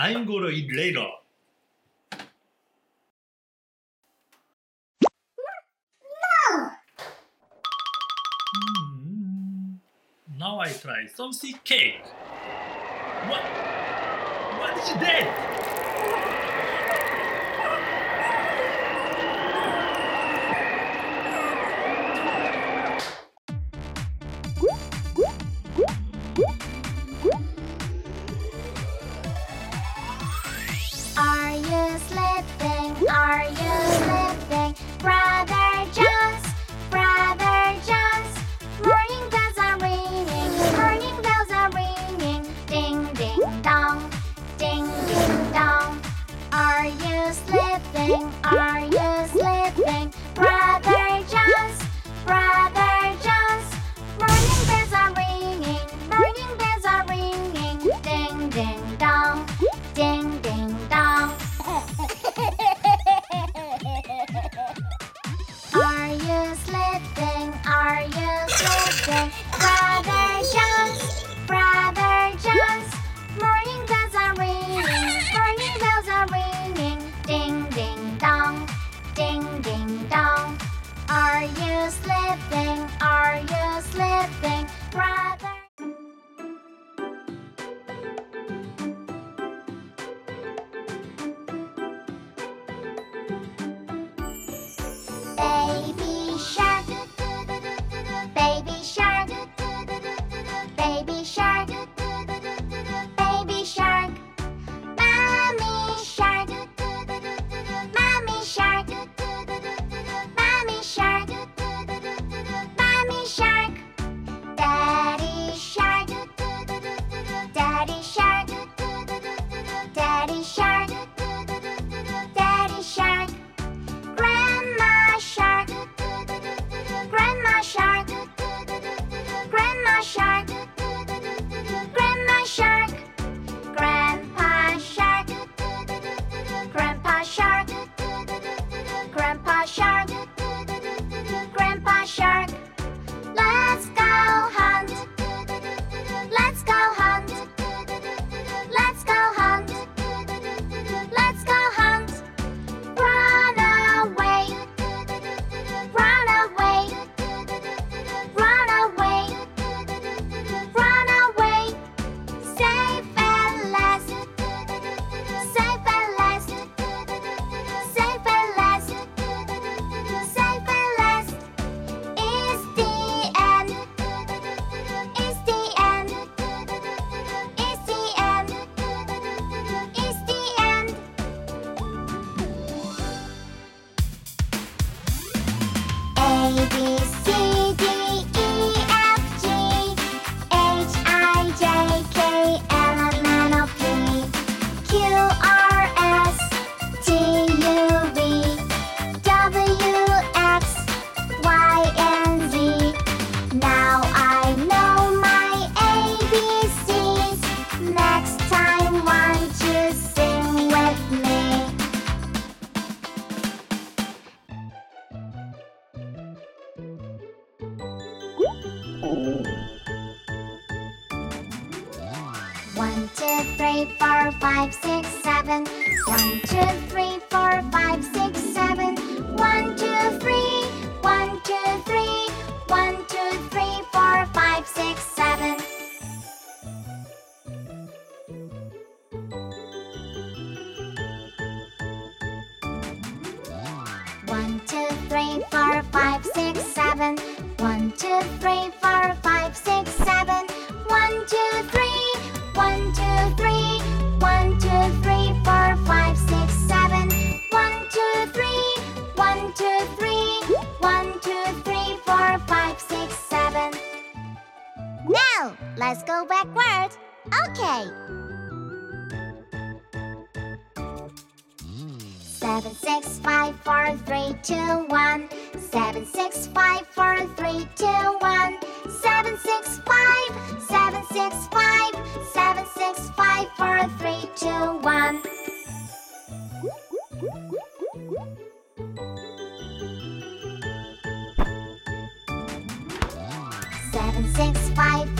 I'm gonna eat later. Now I try. Some cake. What? What is that? Are you sleeping? Are you sleeping? Brother Jones, Brother Jones. Morning bells are ringing, morning bells are ringing. Ding, ding, dong, ding, ding, dong. are you sleeping? Are you sleeping? Sasha. One, two, three, four, five, six, seven. One, two, three, four, five, six, seven. One, two, three. One, two, three. One, two, three, four, five, six, seven. One, two, three, four, five, six, seven. One, two, three, four. Okay. Seven, six, five, four, three, two, one. Seven, six, five, four, three, two, one. Seven, six, five. Seven, six, five. Seven, six, five, four, three, two, one. Seven, six, five.